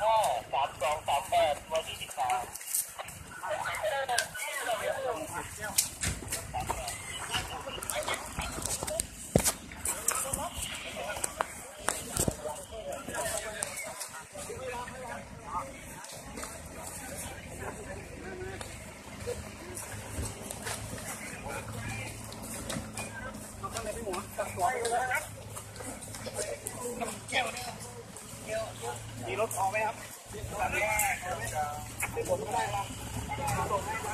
ห้าสามสองสามแปดวันที่สิบสามหัวกั ออกไหมครับตอนนี้ผมไม่ได้ครับส่งให้ครับ